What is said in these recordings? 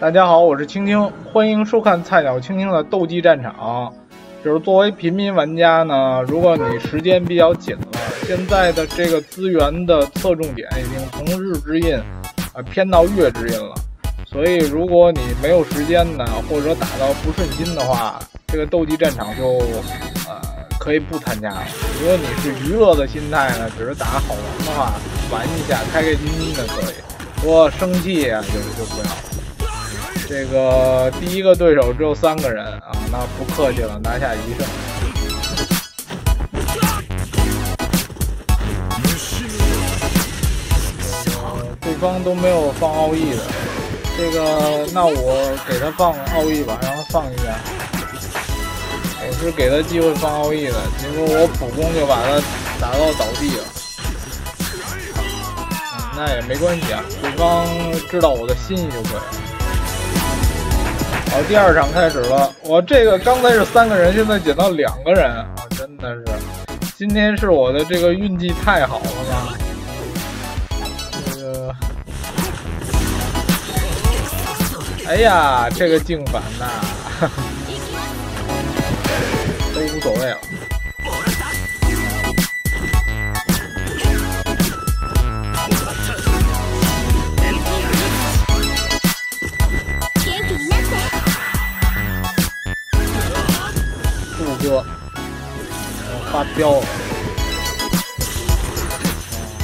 大家好，我是青青，欢迎收看菜鸟青青的斗技战场。就是作为平民玩家呢，如果你时间比较紧了，现在的这个资源的侧重点已经从日之印啊偏到月之印了，所以如果你没有时间呢，或者打到不顺心的话，这个斗技战场就呃可以不参加了。如果你是娱乐的心态呢，只是打好玩的话，玩一下开开心心的可以。不过生气啊，就就不要。这个第一个对手只有三个人啊，那不客气了，拿下一胜。对方都没有放奥义的，这个那我给他放奥义吧，让他放一下。我是给他机会放奥义的，结果我普攻就把他打到倒地了。那也没关系啊，对方知道我的心意就可以了。好，第二场开始了。我这个刚才是三个人，现在减到两个人啊！真的是，今天是我的这个运气太好了吧？这个，哎呀，这个镜反呐，都无所谓了。发飙，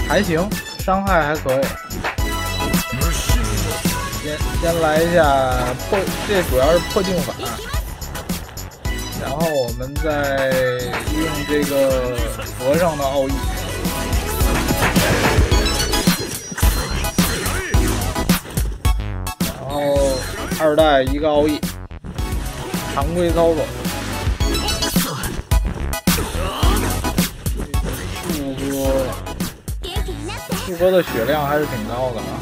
还行，伤害还可以。先先来一下破，这主要是破镜法，然后我们再用这个和尚的奥义，然后二代一个奥义，常规操作。树哥的血量还是挺高的啊！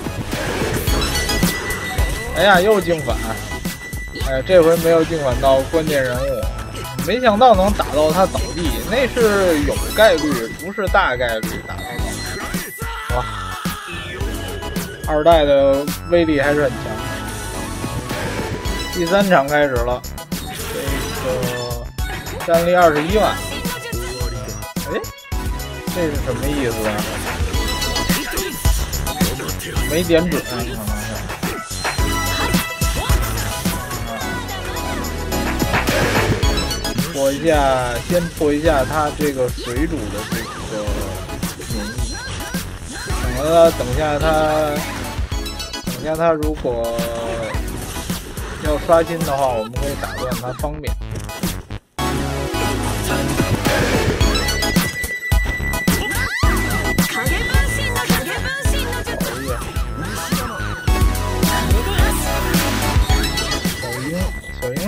哎呀，又镜反！哎，这回没有镜反到关键人物，没想到能打到他倒地，那是有概率，不是大概率打到倒。哇，二代的威力还是很强。第三场开始了，这个战力二十一万。哎，这是什么意思啊？没点准，可能是。破一下，先破一下他这个水煮的这个免疫。等了，等下他，等下他如果要刷新的话，我们可以打断他方便。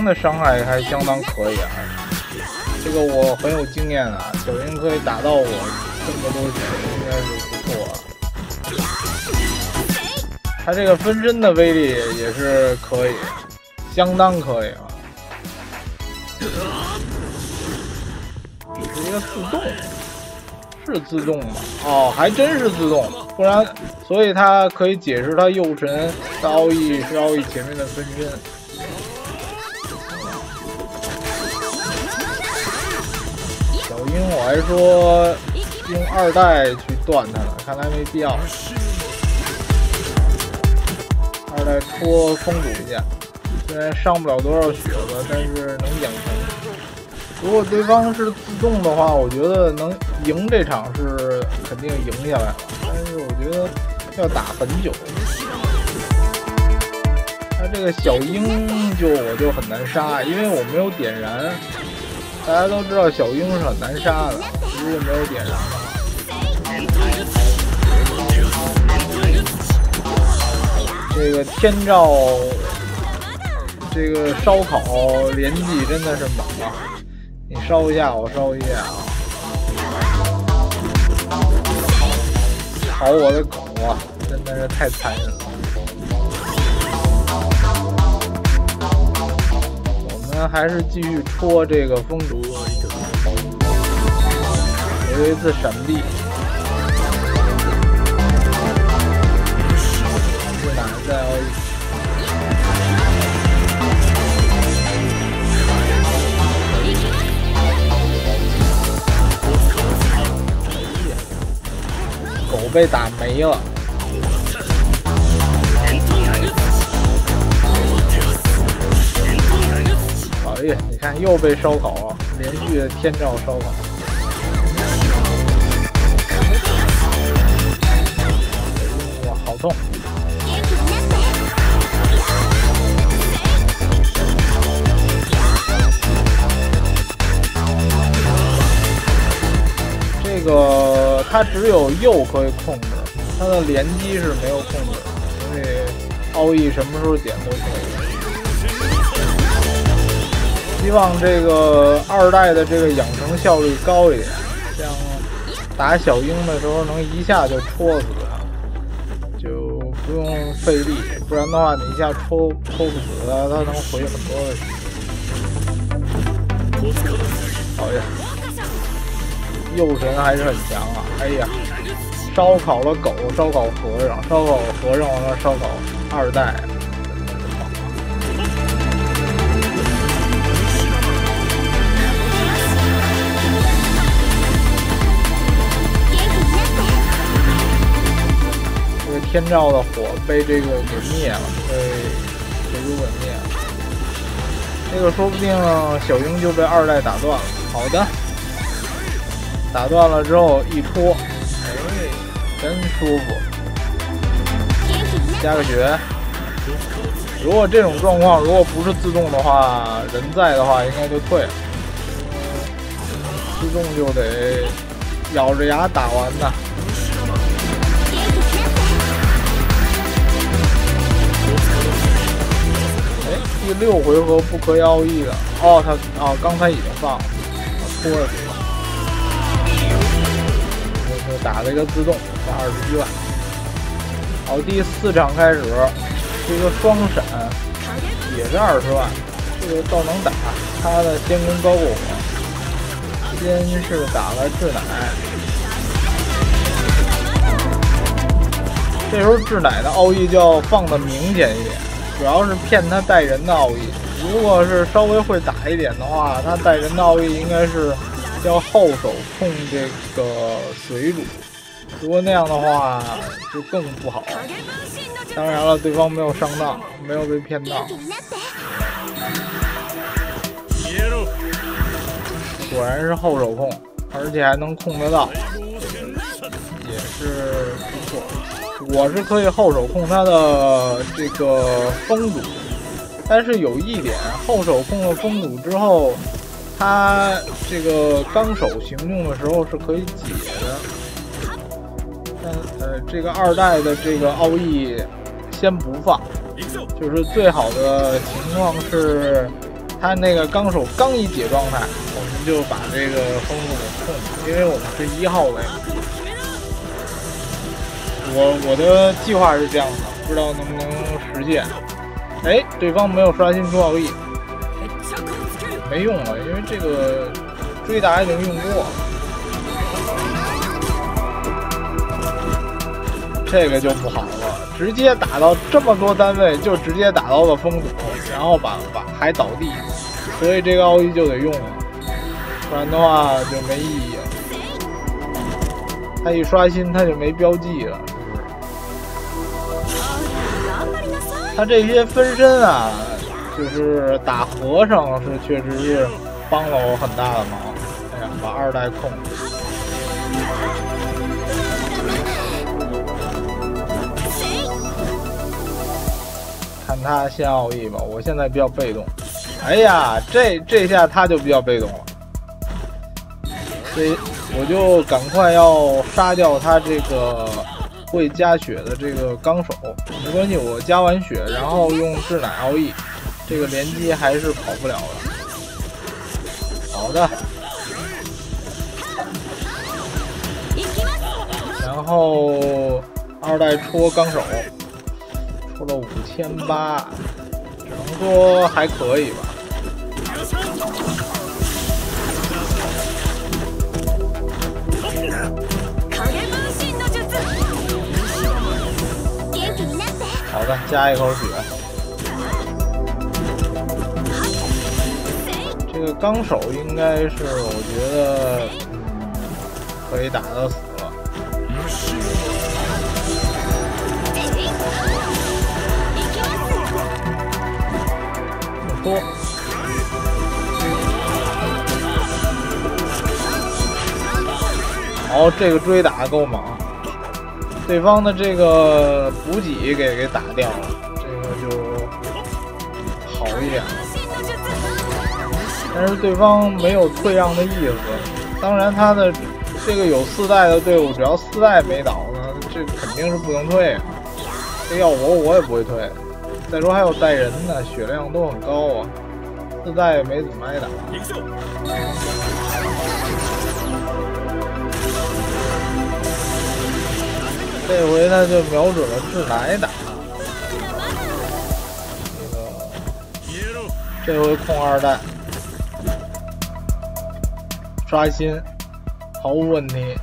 的伤害还相当可以啊，这个我很有经验啊，小樱可以打到我这么多血，应该是不错啊。他这个分身的威力也是可以，相当可以啊。是一个自动，是自动吗？哦，还真是自动，不然，所以他可以解释他右神的奥义是奥义前面的分身。因为我还说用二代去断他了，看来没必要。二代戳风主一下，虽然上不了多少血吧，但是能养成。如果对方是自动的话，我觉得能赢这场是肯定赢下来了。但是我觉得要打很久。他这个小鹰就我就很难杀，因为我没有点燃。大家都知道小鹰是很难杀的，如果没有点燃的话。这个天照，这个烧烤连击真的是猛啊！你烧一下，我烧一下啊！烤我的狗啊，真的是太残忍了。咱还是继续戳这个风毒，有一次闪避。这哪在？狗被打没了。你看又被烧烤了，连续的天照烧烤。哇，好痛！这个它只有右可以控制，它的连击是没有控制的，所以奥义什么时候点都可以。希望这个二代的这个养成效率高一点，像打小鹰的时候能一下就戳死它，就不用费力，不然的话你一下戳戳不死它，它能回很多的血。好呀，右神还是很强啊！哎呀，烧烤了狗，烧烤和尚，烧烤和尚完了烧烤二代。天照的火被这个给灭了，被水族给灭了。这个说不定小樱就被二代打断了。好的，打断了之后一戳，哎，真舒服。加个血。如果这种状况如果不是自动的话，人在的话应该就退了。自动就得咬着牙打完的。第六回合不可以奥义的哦，他啊，刚才已经放了，拖了去了。就打了一个自动，加二十一万。好，第四场开始，这个双闪也是二十万，这个倒能打。他的先攻高过我，先是打了智乃，这时候智乃的奥义就要放的明显一点。主要是骗他带人的奥义，如果是稍微会打一点的话，他带人的奥义应该是要后手控这个水主，如果那样的话就更不好。当然了，对方没有上当，没有被骗到。果然是后手控，而且还能控得到，也是不错。我是可以后手控他的这个风阻，但是有一点，后手控了风阻之后，他这个纲手行动的时候是可以解的。但呃，这个二代的这个奥义先不放，就是最好的情况是，他那个纲手刚一解状态，我们就把这个风阻给控，因为我们是一号位。我我的计划是这样的，不知道能不能实现。哎，对方没有刷新出奥义，没用了，因为这个追打已经用过了。这个就不好了，直接打到这么多单位，就直接打到了风阻，然后把把还倒地，所以这个奥义就得用了，不然的话就没意义了。他一刷新，他就没标记了。他这些分身啊，就是打和尚是确实是帮了我很大的忙。哎呀，把二代控。看他先奥义吧，我现在比较被动。哎呀，这这下他就比较被动了，所以我就赶快要杀掉他这个。会加血的这个纲手没关系，我加完血，然后用智乃奥义，这个连击还是跑不了的。好的，然后二代戳纲手，出了五千八，只能说还可以吧。来加一口血这个纲手应该是我觉得可以打到死了。好这个追打够猛对方的这个补给给给打掉了，这个就好一点了。但是对方没有退让的意思，当然他的这个有四代的队伍，只要四代没倒呢，这肯定是不能退啊。这要我我也不会退。再说还有带人呢，血量都很高啊，四代也没怎么挨打。这回他就瞄准了智乃打，这个这回控二代，刷新，毫无问题。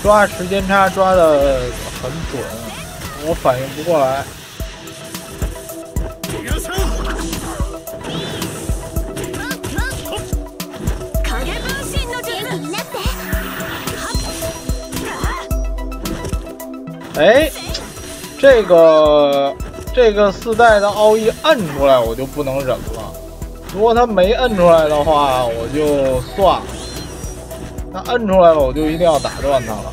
抓时间差抓的很准，我反应不过来。哎，这个这个四代的奥义摁出来我就不能忍了，如果他没摁出来的话我就算了，他摁出来了我就一定要打断他了。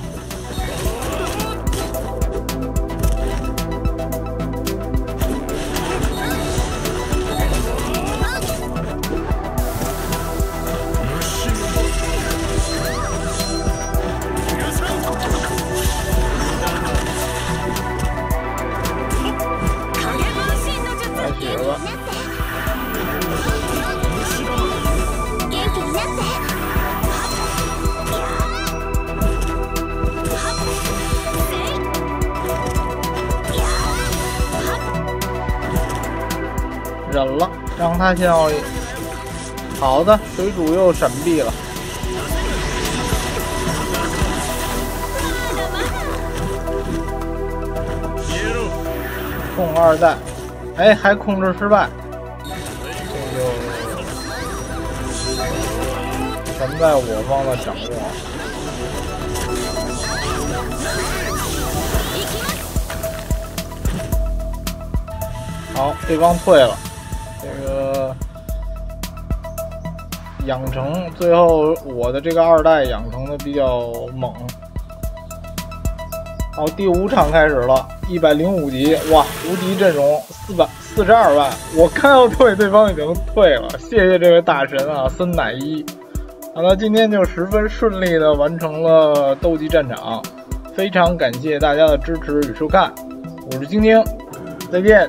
让他先奥义。好的，水主又闪避了。控二代，哎，还控制失败，这就全在我方的掌握。好，对方退了。养成，最后我的这个二代养成的比较猛。好，第五场开始了，一百零五级，哇，无敌阵容，四百四十二万，我看要退，对方已经退了，谢谢这位大神啊，森乃一。好了，今天就十分顺利的完成了斗技战场，非常感谢大家的支持与收看，我是晶晶，再见。